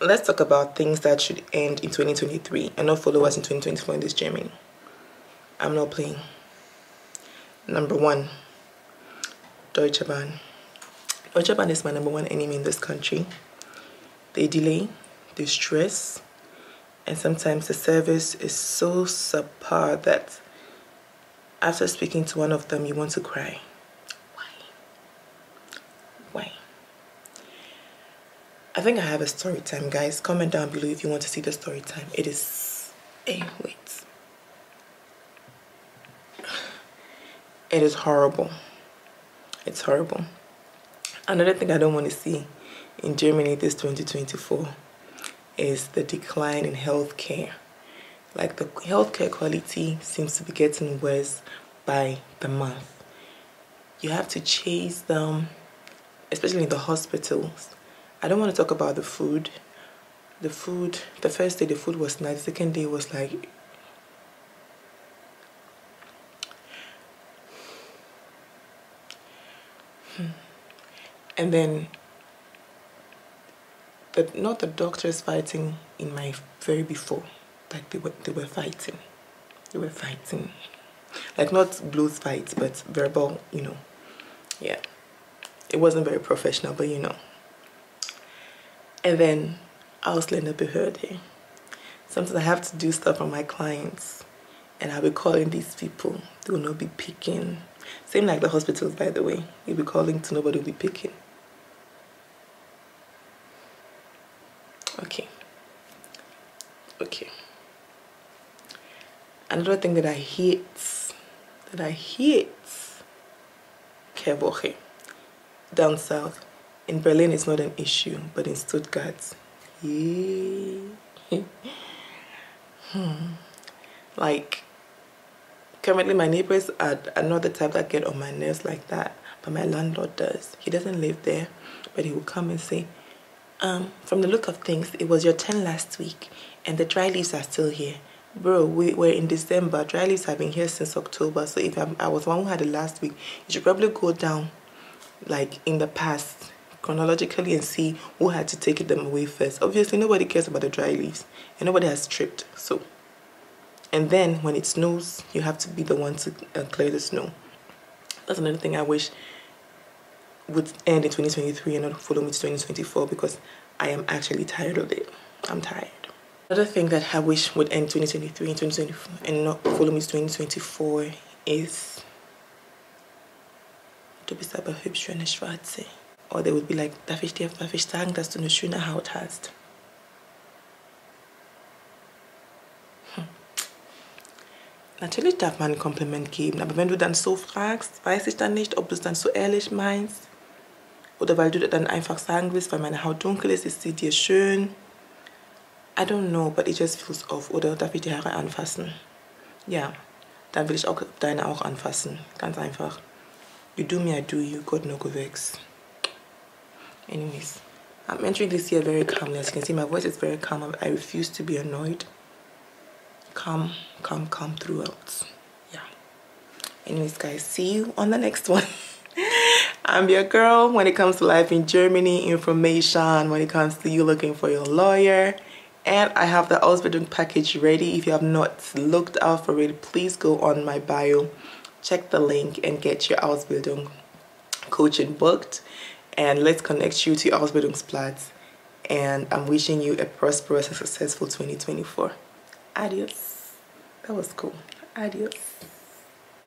let's talk about things that should end in 2023 and not follow us in 2024 in this Germany. I'm not playing. Number one, Deutsche Bahn. Deutsche Bahn is my number one enemy in this country. They delay, they stress, and sometimes the service is so subpar that after speaking to one of them, you want to cry. I think I have a story time, guys. Comment down below if you want to see the story time. It is. Hey, wait. It is horrible. It's horrible. Another thing I don't want to see in Germany this 2024 is the decline in healthcare. Like the healthcare quality seems to be getting worse by the month. You have to chase them, especially in the hospitals. I don't want to talk about the food. The food, the first day the food was nice, the second day was like and then the not the doctors fighting in my very before like they were they were fighting. They were fighting. Like not blues fights but verbal you know. Yeah. It wasn't very professional but you know and then I'll heard here. sometimes I have to do stuff for my clients and I'll be calling these people. They will not be picking. Same like the hospitals by the way. You'll be calling to nobody will be picking. Okay. Okay. Another thing that I hate that I hate Kehrwoche down south in Berlin it's not an issue but in Stuttgart yeah. hmm. like currently my neighbors are, are not the type that get on my nerves like that but my landlord does he doesn't live there but he will come and say um, from the look of things, it was your turn last week and the dry leaves are still here. Bro, we were in December. Dry leaves have been here since October. So if I'm, I was one who had it last week, you should probably go down like in the past chronologically and see who had to take them away first. Obviously, nobody cares about the dry leaves and nobody has tripped. So, and then when it snows, you have to be the one to uh, clear the snow. That's another thing I wish would end in 2023 and not follow me to 2024 because I am actually tired of it. I'm tired. Another thing that I wish would end 2023 and 2024 and not follow me to 2024 is du bist aber hübsch für eine Schwarze. Or they would be like, darf ich dir, darf ich sagen, dass du eine schöne Haut hast? Hm. Natürlich darf man ein Kompliment geben, aber wenn du dann so fragst, weiß ich dann nicht, ob du es dann so ehrlich meinst oder weil du dann einfach sagen willst, weil meine Haut dunkel ist, ist sie dir schön. I don't know, but it just feels off. Oder darf ich die Haare anfassen? Ja, dann will ich auch deine auch anfassen. Ganz einfach. You do me, I do you. God no vex. Anyways, I'm entering this year very calmly. As you can see, my voice is very calm. I refuse to be annoyed. Calm, calm, calm throughout. Yeah. Anyways, guys, see you on the next one. I'm your girl when it comes to life in Germany, information, when it comes to you looking for your lawyer. And I have the Ausbildung package ready. If you have not looked out for it, please go on my bio, check the link and get your Ausbildung coaching booked. And let's connect you to Ausbildungsplatz. And I'm wishing you a prosperous and successful 2024. Adios. That was cool. Adios.